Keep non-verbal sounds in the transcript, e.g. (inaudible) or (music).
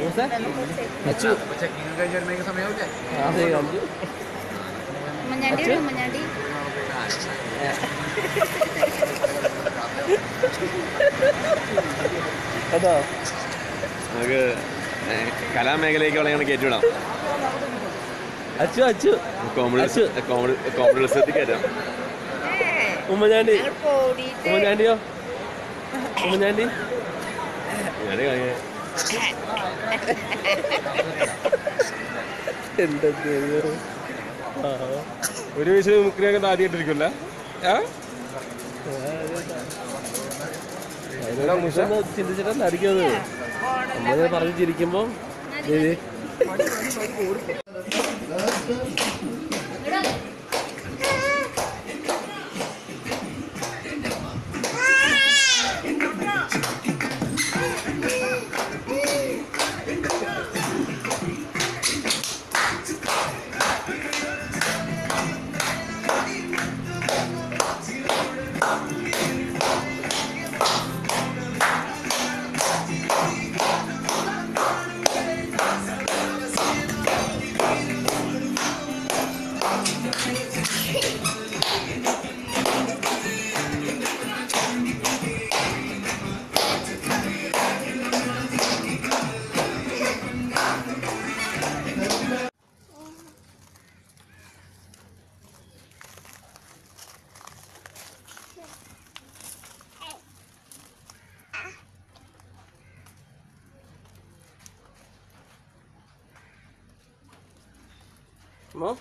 മൂസേ Achu checking കഴിഞ്ഞ് വരുമ്പോഴേക്കും സമയമില്ലേ അതെ അച്ചു ഉമ്മഞ്ഞാണ്ടി അച്ഛൻ? ഉമ്മഞ്ഞാണ്ടി കേട്ടോ നമുക്ക് കലാമേഖലയ്ക്ക് വളരെ കയറ്റിവിടാം. Achu Achu comedy Achu. Comedy comedy ഉത്സവത്തിൽ കയറ്റാം. ഉമ്മഞ്ഞാണ്ടി ഞങ്ങൾ പോടിയിട്ട് ഉമ്മഞ്ഞാണ്ടിയോ (laughs) ഉമ്മഞ്ഞാണ്ടി ഞാൻ കളിയാ. എന്താ. ഒരു വയസ്സിൽ മുക്കിനൊക്കെ ആദ്യമായിട്ടിരിക്കില്ല ചിന്തിച്ചിട്ടല്ല അടിക്കുന്നത് നമ്മളിങ്ങനെ പറഞ്ഞ് ചിരിക്കുമ്പോ 감사합니다. mo